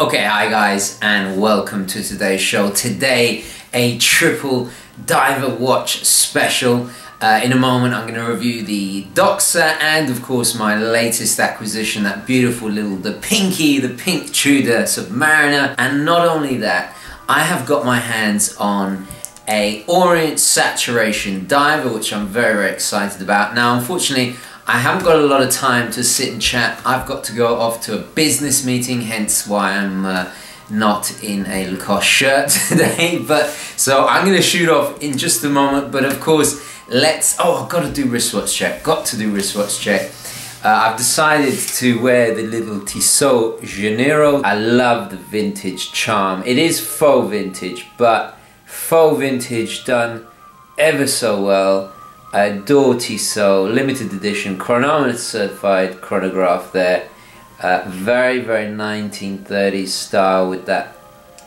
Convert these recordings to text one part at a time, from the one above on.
Okay, hi guys, and welcome to today's show. Today, a triple diver watch special. Uh, in a moment, I'm going to review the Doxa and, of course, my latest acquisition, that beautiful little, the Pinky, the Pink Tudor Submariner. And not only that, I have got my hands on a Orient Saturation Diver, which I'm very, very excited about. Now, unfortunately, I haven't got a lot of time to sit and chat. I've got to go off to a business meeting, hence why I'm uh, not in a Lacoste shirt today. But so I'm going to shoot off in just a moment. But of course, let's. Oh, I've got to do wristwatch check. Got to do wristwatch check. Uh, I've decided to wear the little Tissot Janeiro. I love the vintage charm. It is faux vintage, but faux vintage done ever so well adore Tissot, limited edition, chronometer certified chronograph there. Uh, very, very 1930s style with that,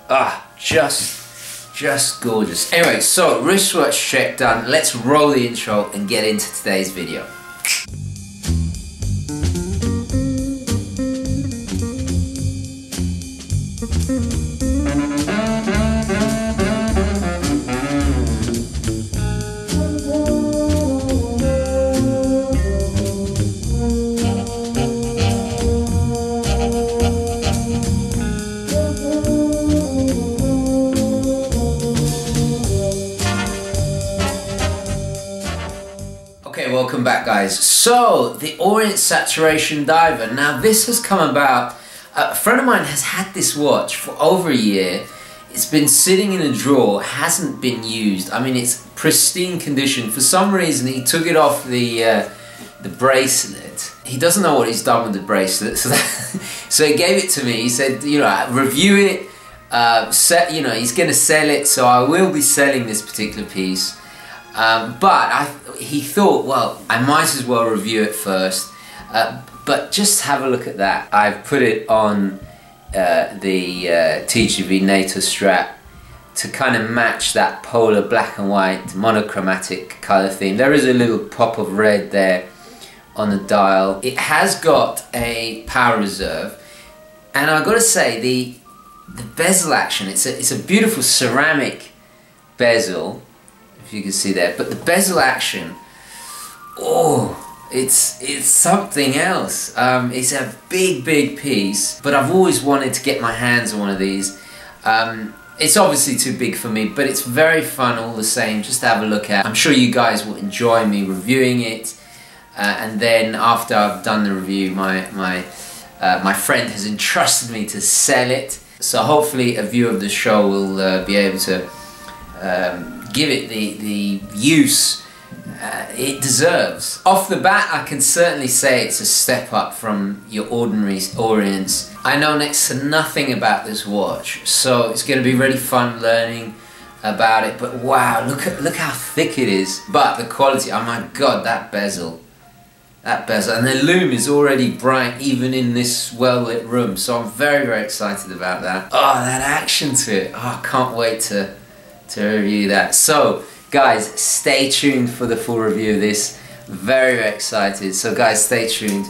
ah, just, just gorgeous. Anyway, so wristwatch check done. Let's roll the intro and get into today's video. Guys. So, the Orient Saturation Diver. Now this has come about, a friend of mine has had this watch for over a year. It's been sitting in a drawer, hasn't been used. I mean, it's pristine condition. For some reason, he took it off the uh, the bracelet. He doesn't know what he's done with the bracelet, so, that, so he gave it to me. He said, you know, review it, uh, set, you know, he's going to sell it, so I will be selling this particular piece. Um, but I, he thought, well, I might as well review it first. Uh, but just have a look at that. I've put it on uh, the uh, TGV NATO strap to kind of match that polar black and white monochromatic color theme. There is a little pop of red there on the dial. It has got a power reserve and I've got to say the the bezel action, it's a, it's a beautiful ceramic bezel you can see there. But the bezel action, oh, it's it's something else. Um, it's a big, big piece, but I've always wanted to get my hands on one of these. Um, it's obviously too big for me, but it's very fun all the same, just to have a look at. I'm sure you guys will enjoy me reviewing it. Uh, and then after I've done the review, my, my, uh, my friend has entrusted me to sell it. So hopefully a viewer of the show will uh, be able to um, give it the, the use uh, it deserves. Off the bat, I can certainly say it's a step up from your ordinary Orients. I know next to nothing about this watch, so it's going to be really fun learning about it. But wow, look at look how thick it is. But the quality, oh my god, that bezel. That bezel. And the lume is already bright even in this well-lit room. So I'm very, very excited about that. Oh, that action to it. Oh, I can't wait to to review that. So, guys, stay tuned for the full review of this. Very, very excited. So, guys, stay tuned.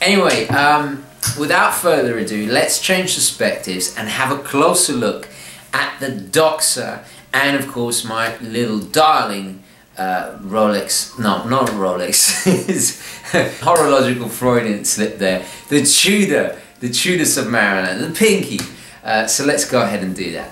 Anyway, um, without further ado, let's change perspectives and have a closer look at the Doxa and, of course, my little darling uh, Rolex. No, not Rolex. it's horological Freudian slip there. The Tudor, the Tudor Submariner, the Pinky. Uh, so let's go ahead and do that.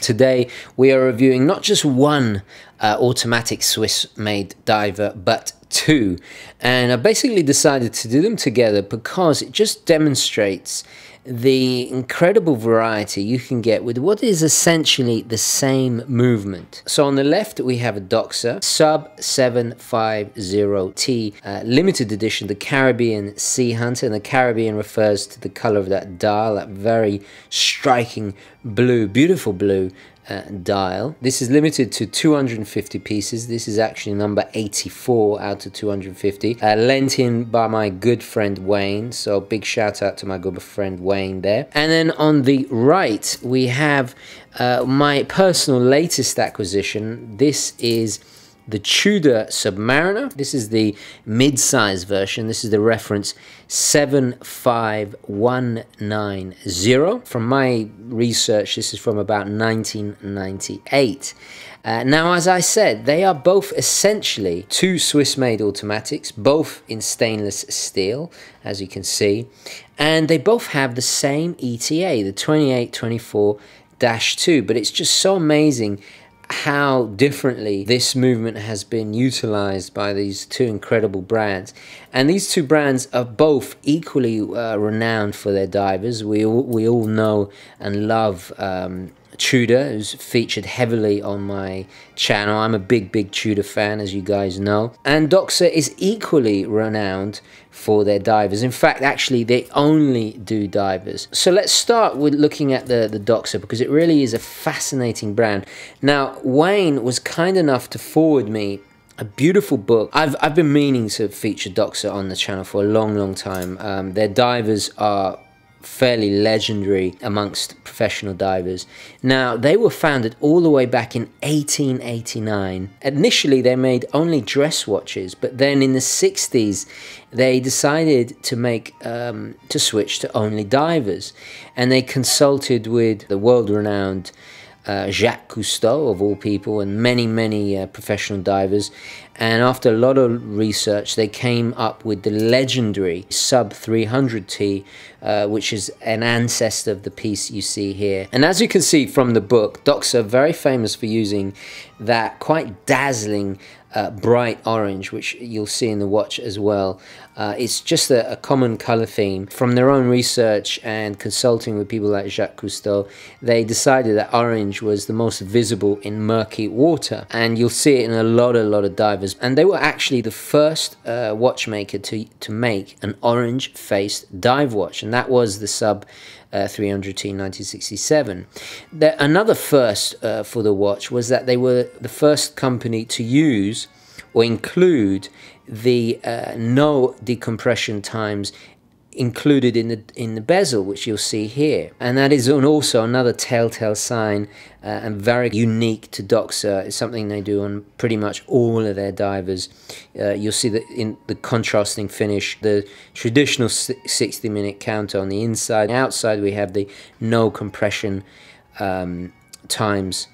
Today we are reviewing not just one uh, automatic Swiss made diver but two. And I basically decided to do them together because it just demonstrates the incredible variety you can get with what is essentially the same movement. So on the left we have a Doxa Sub 750T uh, limited edition, the Caribbean Sea Hunter, and the Caribbean refers to the color of that dial, that very striking blue, beautiful blue uh, dial. This is limited to 250 pieces. This is actually number 84 out of 250. Uh, lent in by my good friend Wayne. So big shout out to my good friend Wayne there. And then on the right, we have uh, my personal latest acquisition. This is the Tudor Submariner. This is the mid-size version. This is the reference 75190. From my research, this is from about 1998. Uh, now, as I said, they are both essentially two Swiss-made automatics, both in stainless steel, as you can see, and they both have the same ETA, the 2824-2, but it's just so amazing how differently this movement has been utilized by these two incredible brands. And these two brands are both equally uh, renowned for their divers. We all, we all know and love um, Tudor, who's featured heavily on my channel. I'm a big, big Tudor fan, as you guys know. And Doxa is equally renowned for their divers. In fact, actually, they only do divers. So let's start with looking at the, the Doxa because it really is a fascinating brand. Now, Wayne was kind enough to forward me a beautiful book. I've, I've been meaning to feature Doxa on the channel for a long, long time. Um, their divers are fairly legendary amongst professional divers. Now, they were founded all the way back in 1889. Initially, they made only dress watches, but then in the 60s, they decided to make um, to switch to only divers, and they consulted with the world-renowned uh, Jacques Cousteau, of all people, and many, many uh, professional divers. And after a lot of research, they came up with the legendary Sub 300T, uh, which is an ancestor of the piece you see here. And as you can see from the book, Doxa are very famous for using that quite dazzling uh, bright orange, which you'll see in the watch as well. Uh, it's just a, a, common color theme. From their own research and consulting with people like Jacques Cousteau, they decided that orange was the most visible in murky water. And you'll see it in a lot, a lot of divers. And they were actually the first uh, watchmaker to, to make an orange-faced dive watch. And that was the sub uh, 300T 1967. The, another first uh, for the watch was that they were the first company to use or include the uh, no decompression times included in the in the bezel, which you'll see here, and that is also another telltale sign uh, and very unique to Doxa. It's something they do on pretty much all of their divers. Uh, you'll see that in the contrasting finish, the traditional 60 minute counter on the inside. Outside, we have the no compression um, times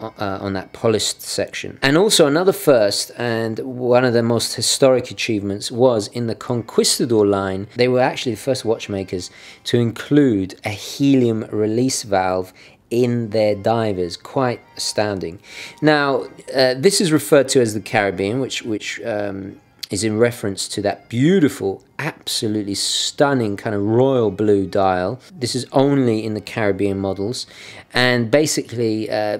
uh, on that polished section. And also another first and one of the most historic achievements was in the Conquistador line, they were actually the first watchmakers to include a helium release valve in their divers. Quite astounding. Now, uh, this is referred to as the Caribbean, which, which um, is in reference to that beautiful, absolutely stunning kind of royal blue dial. This is only in the Caribbean models. And basically, uh,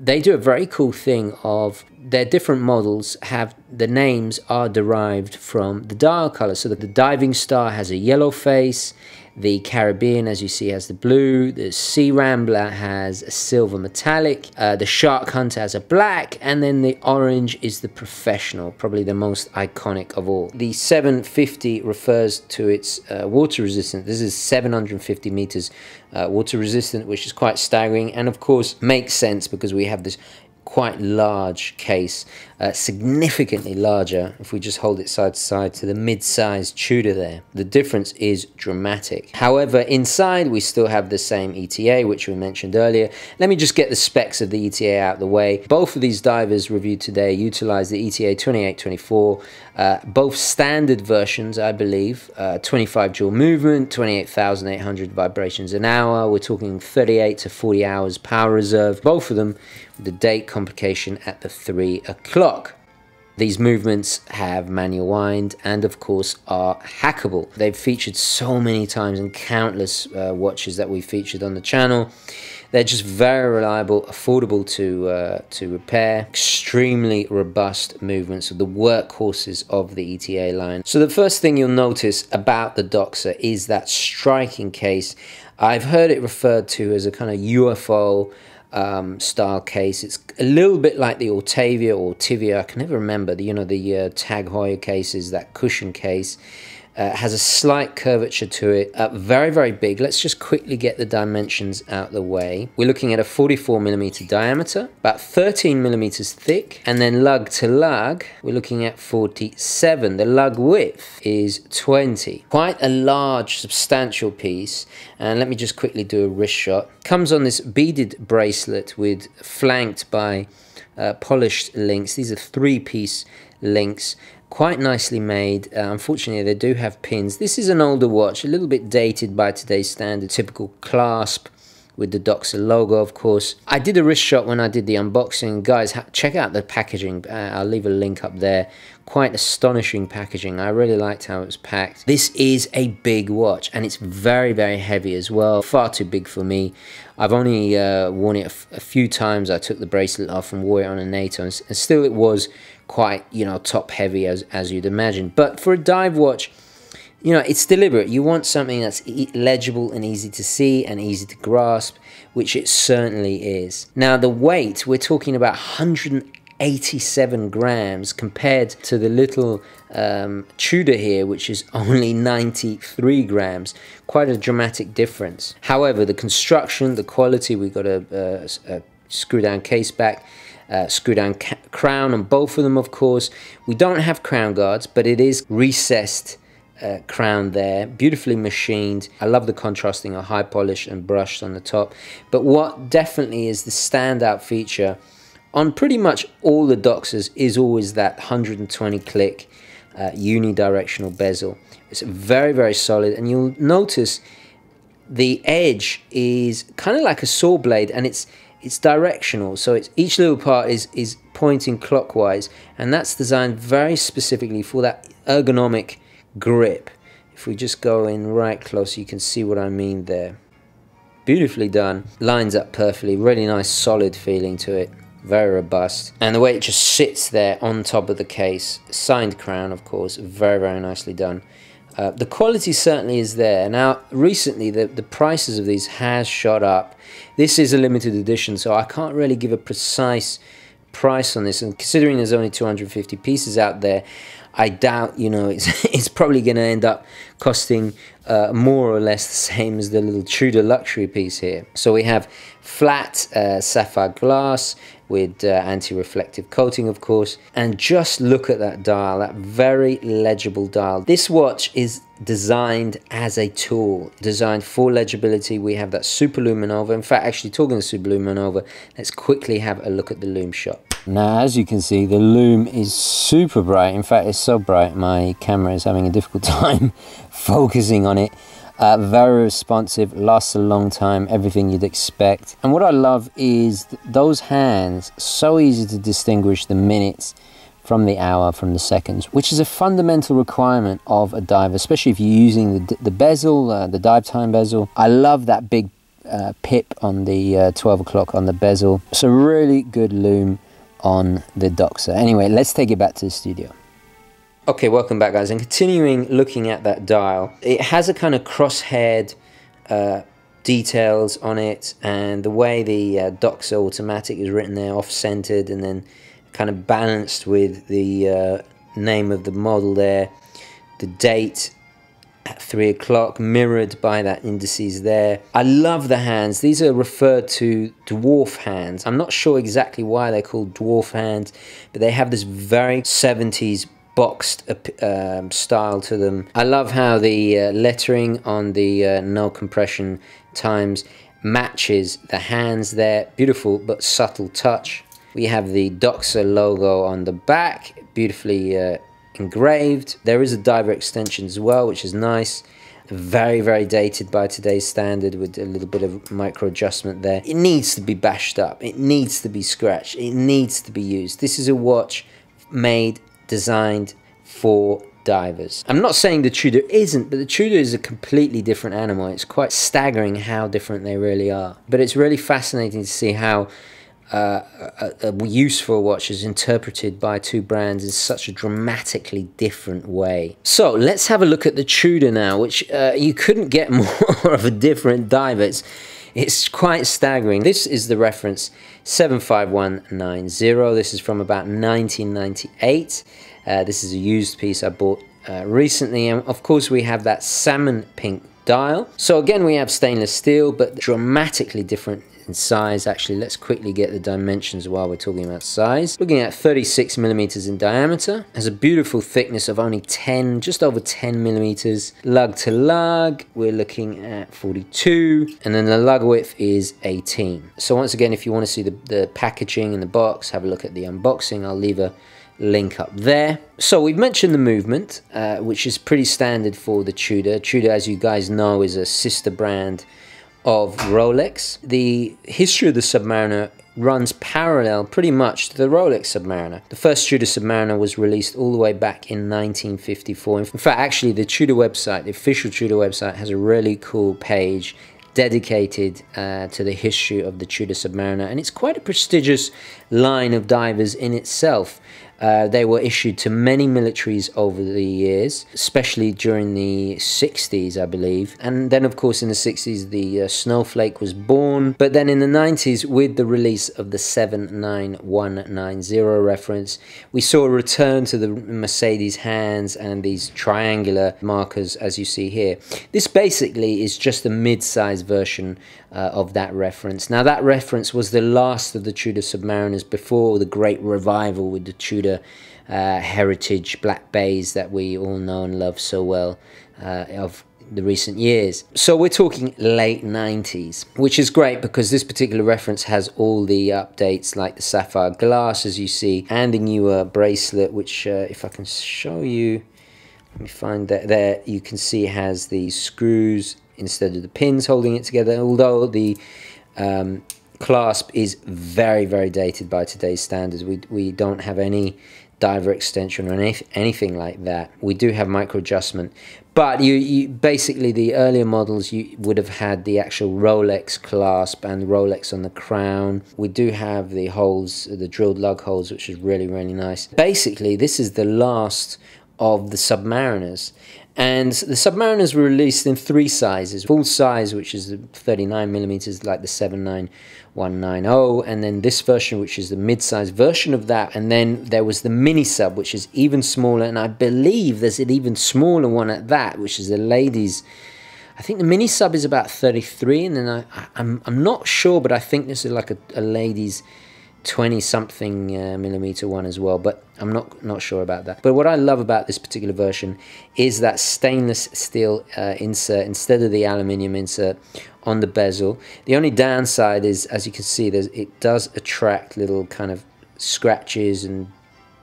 they do a very cool thing of their different models have the names are derived from the dial color. So that the diving star has a yellow face the Caribbean, as you see, has the blue. The Sea Rambler has a silver metallic. Uh, the Shark Hunter has a black. And then the orange is the Professional, probably the most iconic of all. The 750 refers to its uh, water resistance. This is 750 meters uh, water resistant, which is quite staggering. And of course, makes sense because we have this quite large case, uh, significantly larger if we just hold it side to side to the mid-sized Tudor there. The difference is dramatic. However, inside we still have the same ETA, which we mentioned earlier. Let me just get the specs of the ETA out of the way. Both of these divers reviewed today utilize the ETA 2824, uh, both standard versions, I believe, uh, 25 jewel movement, 28,800 vibrations an hour. We're talking 38 to 40 hours power reserve. Both of them with the date complication at the 3 o'clock. These movements have manual wind and of course are hackable. They've featured so many times in countless uh, watches that we've featured on the channel. They're just very reliable, affordable to uh, to repair, extremely robust movements of the workhorses of the ETA line. So the first thing you'll notice about the Doxa is that striking case. I've heard it referred to as a kind of UFO um, style case. It's a little bit like the Autavia or Tivia. I can never remember the you know the uh, Tag Heuer cases, that cushion case. Uh, has a slight curvature to it. Uh, very, very big. Let's just quickly get the dimensions out the way. We're looking at a 44 millimeter diameter, about 13 millimeters thick, and then lug to lug, we're looking at 47. The lug width is 20. Quite a large, substantial piece. And let me just quickly do a wrist shot. Comes on this beaded bracelet with flanked by uh, polished links. These are three-piece links quite nicely made. Uh, unfortunately, they do have pins. This is an older watch, a little bit dated by today's standard. Typical clasp with the Doxa logo, of course. I did a wrist shot when I did the unboxing. Guys, check out the packaging. Uh, I'll leave a link up there. Quite astonishing packaging. I really liked how it was packed. This is a big watch, and it's very, very heavy as well. Far too big for me. I've only uh, worn it a, few times. I took the bracelet off and wore it on a NATO, and, and still it was quite, you know, top heavy as, as you'd imagine. But for a dive watch, you know, it's deliberate. You want something that's e legible and easy to see and easy to grasp, which it certainly is. Now, the weight, we're talking about 187 grams compared to the little um, Tudor here, which is only 93 grams. Quite a dramatic difference. However, the construction, the quality, we've got a, a, a screw down case back uh, screw down crown on both of them, of course. We don't have crown guards, but it is recessed uh, crown there, beautifully machined. I love the contrasting of high polish and brushed on the top. But what definitely is the standout feature on pretty much all the Doxas is always that 120 click uh, unidirectional bezel. It's very, very solid, and you'll notice the edge is kind of like a saw blade, and it's it's directional so it's each little part is is pointing clockwise and that's designed very specifically for that ergonomic grip. If we just go in right close you can see what I mean there. Beautifully done. Lines up perfectly. Really nice solid feeling to it. Very robust. And the way it just sits there on top of the case. Signed crown of course. Very very nicely done uh, the quality certainly is there. Now, recently, the, the prices of these has shot up. This is a limited edition, so I can't really give a precise price on this. And considering there's only 250 pieces out there, I doubt, you know, it's, it's probably going to end up costing uh, more or less the same as the little Tudor luxury piece here. So we have flat uh, sapphire glass with uh, anti-reflective coating of course. And just look at that dial that very legible dial. This watch is designed as a tool designed for legibility. We have that super luminova. In fact actually talking of super luminova let's quickly have a look at the lume shot now as you can see the lume is super bright. In fact it's so bright my camera is having a difficult time focusing on it uh, very responsive, lasts a long time, everything you'd expect. And what I love is th those hands, so easy to distinguish the minutes from the hour, from the seconds, which is a fundamental requirement of a diver, especially if you're using the, the bezel, uh, the dive time bezel. I love that big uh, pip on the uh, 12 o'clock on the bezel. So really good lume on the Doxa. Anyway, let's take it back to the studio. Okay, welcome back guys. And continuing looking at that dial, it has a kind of crosshaired uh, details on it and the way the uh, automatic is written there, off-centered and then kind of balanced with the uh, name of the model there. The date at 3 o'clock mirrored by that indices there. I love the hands. These are referred to dwarf hands. I'm not sure exactly why they're called dwarf hands, but they have this very 70s boxed um, style to them. I love how the uh, lettering on the uh, no compression times matches the hands there. Beautiful but subtle touch. We have the Doxa logo on the back, beautifully uh, engraved. There is a diver extension as well, which is nice. Very, very dated by today's standard with a little bit of micro adjustment there. It needs to be bashed up. It needs to be scratched. It needs to be used. This is a watch made designed for divers. I'm not saying the Tudor isn't, but the Tudor is a completely different animal. It's quite staggering how different they really are. But it's really fascinating to see how uh, a, a use for a watch is interpreted by two brands in such a dramatically different way. So let's have a look at the Tudor now, which uh, you couldn't get more of a different diver. It's, it's quite staggering. This is the reference 75190. This is from about 1998. Uh, this is a used piece I bought uh, recently. And of course, we have that salmon pink dial. So again, we have stainless steel, but dramatically different in size. Actually, let's quickly get the dimensions while we're talking about size. Looking at 36 millimeters in diameter, has a beautiful thickness of only 10, just over 10 millimeters. Lug to lug, we're looking at 42, and then the lug width is 18. So once again, if you want to see the, the packaging in the box, have a look at the unboxing. I'll leave a link up there. So we've mentioned the movement, uh, which is pretty standard for the Tudor. Tudor, as you guys know, is a sister brand of Rolex. The history of the Submariner runs parallel pretty much to the Rolex Submariner. The first Tudor Submariner was released all the way back in 1954. In fact, actually, the Tudor website, the official Tudor website, has a really cool page dedicated uh, to the history of the Tudor Submariner, and it's quite a prestigious line of divers in itself. Uh, they were issued to many militaries over the years, especially during the 60s, I believe. And then, of course, in the 60s, the uh, Snowflake was born. But then in the 90s, with the release of the 79190 reference, we saw a return to the Mercedes hands and these triangular markers, as you see here. This basically is just a mid sized version uh, of that reference. Now, that reference was the last of the Tudor submariners before the great revival with the Tudor uh, heritage black bays that we all know and love so well uh, of the recent years. So we're talking late 90s, which is great because this particular reference has all the updates like the sapphire glass, as you see, and the newer bracelet, which, uh, if I can show you, let me find that there, you can see has the screws instead of the pins holding it together. Although the um, clasp is very, very dated by today's standards. We, we don't have any diver extension or any, anything like that. We do have micro adjustment, but you, you basically the earlier models you would have had the actual Rolex clasp and Rolex on the crown. We do have the holes, the drilled lug holes, which is really really nice. Basically, this is the last of the Submariners, and the Submariners were released in three sizes. Full size, which is the 39 millimeters, like the 79190, and then this version, which is the mid-size version of that. And then there was the mini sub, which is even smaller, and I believe there's an even smaller one at that, which is the ladies. I think the mini sub is about 33, and then I, I, I'm I'm not sure, but I think this is like a, a ladies' 20 something uh, millimeter one as well but I'm not not sure about that. But what I love about this particular version is that stainless steel uh, insert instead of the aluminium insert on the bezel. The only downside is as you can see there's it does attract little kind of scratches and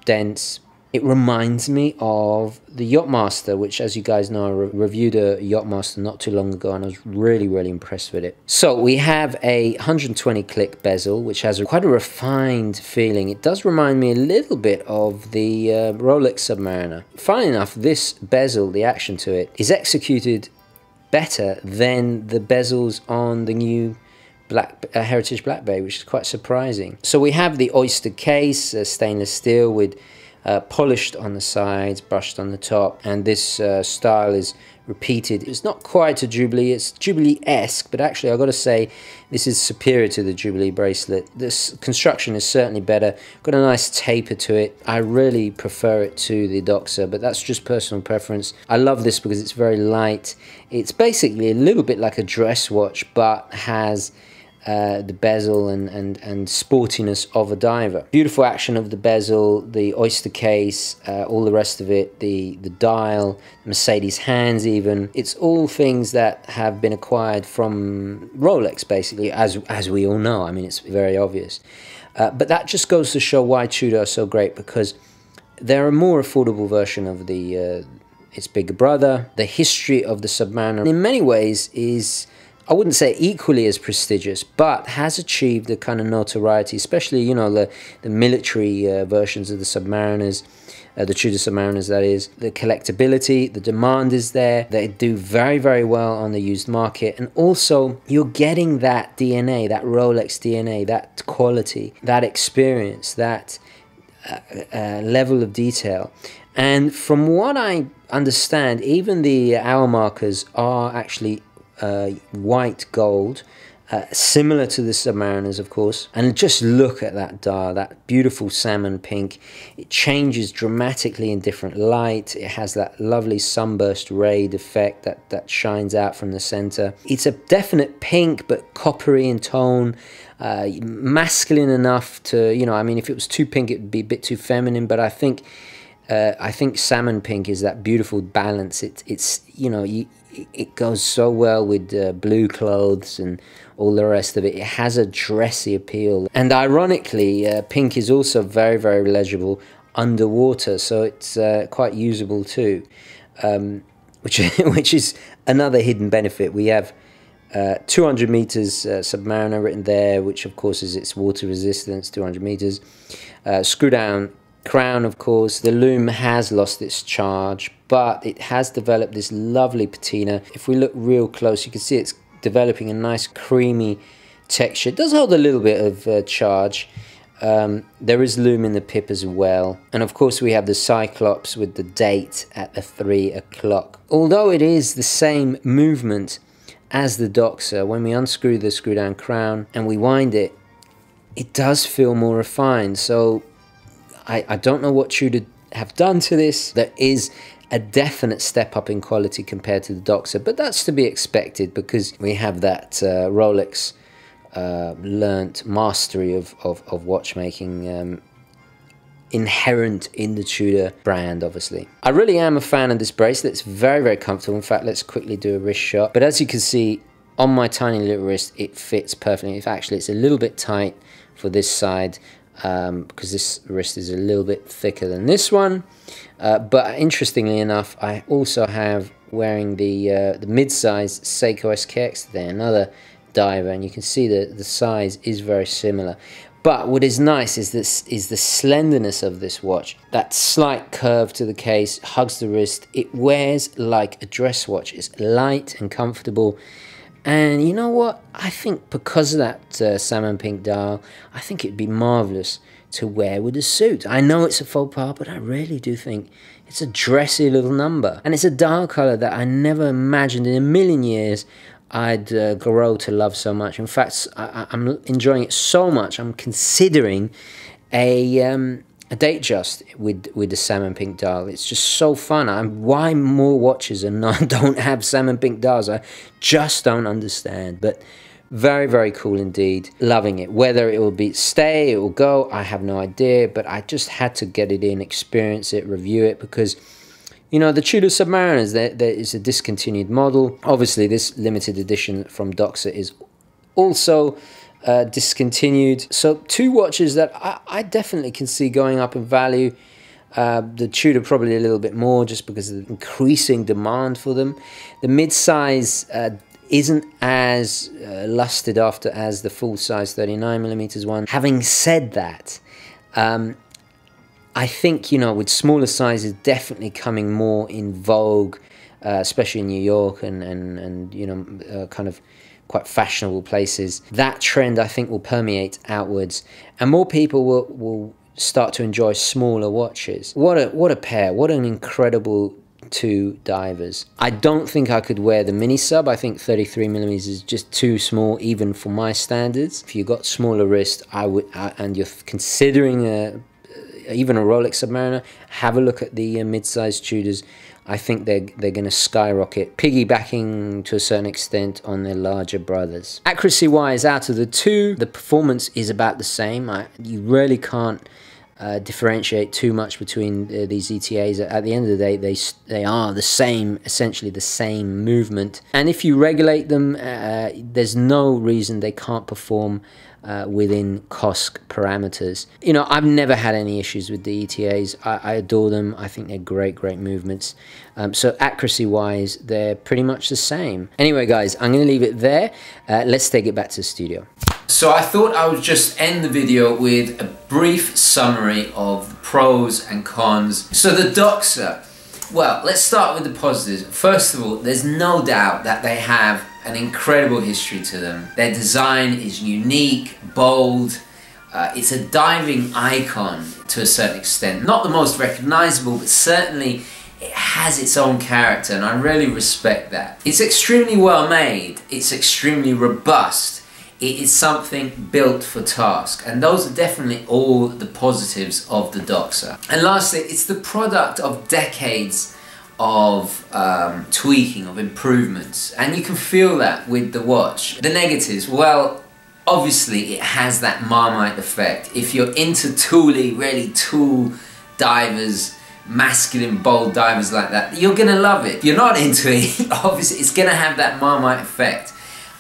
dents it reminds me of the Yachtmaster, which, as you guys know, I re reviewed a Yachtmaster not too long ago and I was really, really impressed with it. So we have a 120 click bezel, which has a, quite a refined feeling. It does remind me a little bit of the uh, Rolex Submariner. Funny enough, this bezel, the action to it, is executed better than the bezels on the new Black uh, Heritage Black Bay, which is quite surprising. So we have the Oyster case, uh, stainless steel with uh, polished on the sides, brushed on the top, and this uh, style is repeated. It's not quite a Jubilee, it's Jubilee-esque, but actually I've got to say this is superior to the Jubilee bracelet. This construction is certainly better, got a nice taper to it. I really prefer it to the Doxa, but that's just personal preference. I love this because it's very light. It's basically a little bit like a dress watch, but has uh, the bezel and, and, and sportiness of a diver. Beautiful action of the bezel, the oyster case, uh, all the rest of it, the, the dial, Mercedes hands even. It's all things that have been acquired from Rolex basically, as, as we all know. I mean, it's very obvious. Uh, but that just goes to show why Tudor are so great because they're a more affordable version of the uh, its bigger brother. The history of the Submariner in many ways is I wouldn't say equally as prestigious, but has achieved a kind of notoriety, especially, you know, the, the military uh, versions of the Submariners, uh, the Tudor Submariners, that is. The collectability, the demand is there. They do very, very well on the used market. And also, you're getting that DNA, that Rolex DNA, that quality, that experience, that uh, uh, level of detail. And from what I understand, even the hour markers are actually uh, white gold uh, similar to the Submariners, of course. And just look at that dial, that beautiful salmon pink. It changes dramatically in different light. It has that lovely sunburst rayed effect that, that shines out from the center. It's a definite pink, but coppery in tone. Uh, masculine enough to, you know, I mean, if it was too pink, it would be a bit too feminine, but I think uh, I think salmon pink is that beautiful balance. It, it's you know you, it goes so well with uh, blue clothes and all the rest of it. It has a dressy appeal, and ironically, uh, pink is also very very legible underwater, so it's uh, quite usable too. Um, which which is another hidden benefit. We have. Uh, 200 meters uh, Submariner written there, which of course is its water resistance, 200 meters. screw down crown, of course, the lume has lost its charge, but it has developed this lovely patina. If we look real close, you can see it's developing a nice creamy texture. It does hold a little bit of uh, charge. Um, there is lume in the pip as well. And of course we have the Cyclops with the date at the 3 o'clock. Although it is the same movement as the Doxa, when we unscrew the screw down crown and we wind it, it does feel more refined. So I, I don't know what Tudor have done to this. There is a definite step up in quality compared to the Doxa, but that's to be expected because we have that uh, Rolex uh, learnt mastery of, of, of watchmaking um, inherent in the Tudor brand, obviously. I really am a fan of this bracelet. It's very, very comfortable. In fact, let's quickly do a wrist shot. But as you can see, on my tiny little wrist, it fits perfectly. If actually, it's a little bit tight for this side, um, because this wrist is a little bit thicker than this one. Uh, but interestingly enough, I also have wearing the uh, the mid-size Seiko SKX there, another diver, and you can see that the size is very similar. But what is nice is this is the slenderness of this watch. That slight curve to the case hugs the wrist. It wears like a dress watch. It's light and comfortable. And you know what? I think because of that uh, salmon pink dial, I think it'd be marvellous to wear with a suit. I know it's a faux pas, but I really do think it's a dressy little number. And it's a dial colour that I never imagined in a million years I'd uh, grow to love so much. In fact, I, am enjoying it so much, I'm considering a um, a Datejust with with the salmon pink dial. It's just so fun. I'm, why more watches and not, don't have salmon pink dials? I just don't understand. But very very cool indeed. Loving it. Whether it will be stay, it will go. I have no idea. But I just had to get it in, experience it, review it because. You know, the Tudor Submariners, there, there is a discontinued model. Obviously, this limited edition from Doxa is also uh, discontinued. So two watches that I, I, definitely can see going up in value. Uh, the Tudor probably a little bit more just because of the increasing demand for them. The mid-size uh, isn't as uh, lusted after as the full-size 39 millimeters one. Having said that, um, I think, you know, with smaller sizes definitely coming more in vogue, uh, especially in New York and, and, and you know, uh, kind of quite fashionable places. That trend, I think, will permeate outwards, and more people will, will start to enjoy smaller watches. What a what a pair! What an incredible two divers. I don't think I could wear the mini sub. I think 33 millimeters is just too small, even for my standards. If you've got smaller wrist, I would, and you're considering a even a Rolex Submariner, have a look at the uh, mid-sized Tudors. I think they're, they're going to skyrocket, piggybacking to a certain extent on their larger brothers. Accuracy-wise, out of the two, the performance is about the same. I, you really can't uh, differentiate too much between uh, these ETAs. At the end of the day, they they are the same, essentially the same movement. And if you regulate them, uh, there's no reason they can't perform uh, within COSC parameters. You know, I've never had any issues with the ETAs. I, I adore them. I think they're great, great movements. Um, so accuracy-wise, they're pretty much the same. Anyway, guys, I'm going to leave it there. Uh, let's take it back to the studio. So I thought I would just end the video with a brief summary of the pros and cons. So the Doxa, well, let's start with the positives. First of all, there's no doubt that they have an incredible history to them. Their design is unique, bold, uh, it's a diving icon to a certain extent. Not the most recognizable, but certainly it has its own character, and I really respect that. It's extremely well made, it's extremely robust, It is something built for task, and those are definitely all the positives of the Doxa. And lastly, it's the product of decades of um, tweaking, of improvements, and you can feel that with the watch. The negatives, well, obviously it has that Marmite effect. If you're into tooly, really tool divers, masculine, bold divers like that, you're gonna love it. If you're not into it, obviously it's gonna have that Marmite effect.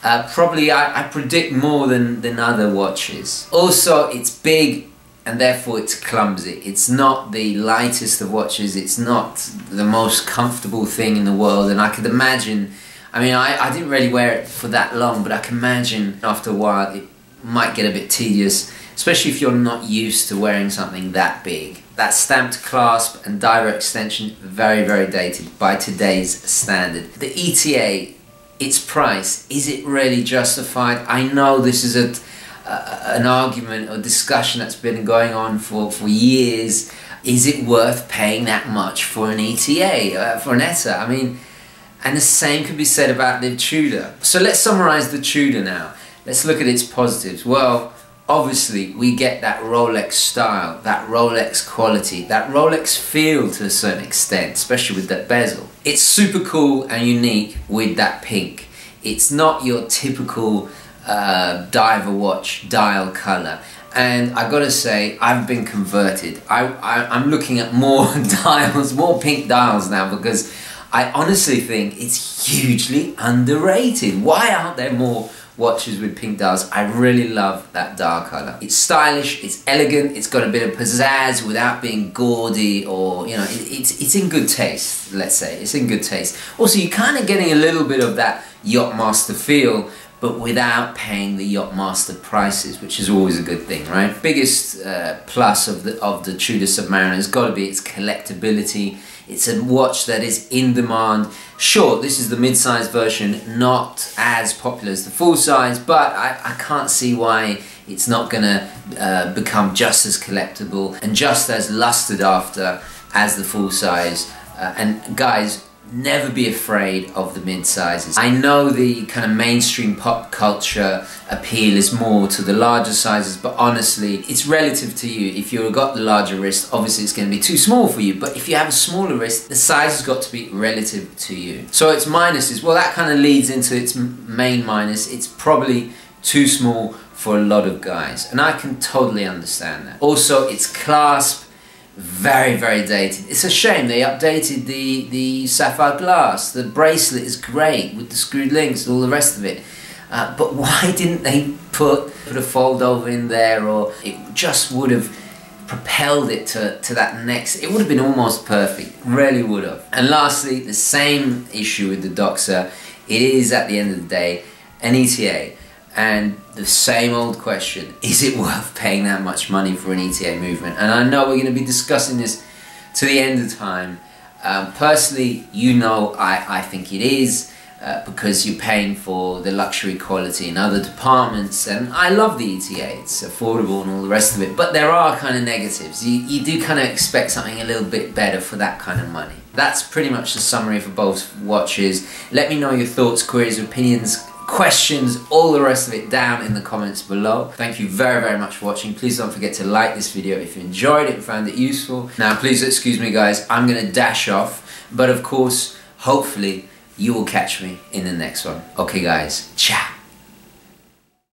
Uh, probably I, I predict more than, than other watches. Also, it's big and therefore it's clumsy. It's not the lightest of watches, it's not the most comfortable thing in the world, and I could imagine. I mean, I, I didn't really wear it for that long, but I can imagine after a while it might get a bit tedious, especially if you're not used to wearing something that big. That stamped clasp and diver extension, very, very dated by today's standard. The ETA, its price, is it really justified? I know this is a an argument or discussion that's been going on for, for years. Is it worth paying that much for an ETA, uh, for an ETA? I mean, and the same could be said about the Tudor. So let's summarize the Tudor now. Let's look at its positives. Well, obviously we get that Rolex style, that Rolex quality, that Rolex feel to a certain extent, especially with that bezel. It's super cool and unique with that pink. It's not your typical uh, diver watch dial color. And I gotta say I've been converted. I, I, am looking at more dials more pink dials now because I honestly think it's hugely underrated. Why aren't there more watches with pink dials? I really love that dial color. It's stylish it's elegant it's got a bit of pizzazz without being gaudy or you know it, it's, it's in good taste let's say. It's in good taste. Also you're kind of getting a little bit of that Yachtmaster feel but without paying the Yachtmaster prices, which is always a good thing, right? Biggest uh, plus of the of the Tudor Submariner has got to be its collectability. It's a watch that is in demand. Sure, this is the mid-size version, not as popular as the full size, but I, I can't see why it's not gonna uh, become just as collectible and just as lusted after as the full size. Uh, and guys, never be afraid of the mid sizes. I know the kind of mainstream pop culture appeal is more to the larger sizes, but honestly, it's relative to you. If you've got the larger wrist, obviously it's going to be too small for you, but if you have a smaller wrist, the size has got to be relative to you. So its minuses, well, that kind of leads into its main minus. It's probably too small for a lot of guys, and I can totally understand that. Also, its clasp very very dated. It's a shame they updated the the sapphire glass. The bracelet is great with the screwed links and all the rest of it. Uh, but why didn't they put put a fold over in there or it just would have propelled it to, to that next? It would have been almost perfect. Really would have. And lastly the same issue with the doxa. It is at the end of the day an ETA and the same old question is it worth paying that much money for an ETA movement? And I know we're going to be discussing this to the end of time. Um, personally, you know, I, I think it is. Uh, because you're paying for the luxury quality in other departments and I love the ETA, it's affordable and all the rest of it but there are kind of negatives, you, you do kind of expect something a little bit better for that kind of money. That's pretty much the summary for both watches. Let me know your thoughts, queries, opinions, questions, all the rest of it down in the comments below. Thank you very, very much for watching. Please don't forget to like this video if you enjoyed it and found it useful. Now, please excuse me, guys. I'm going to dash off. But of course, hopefully, you will catch me in the next one. Okay, guys. Ciao.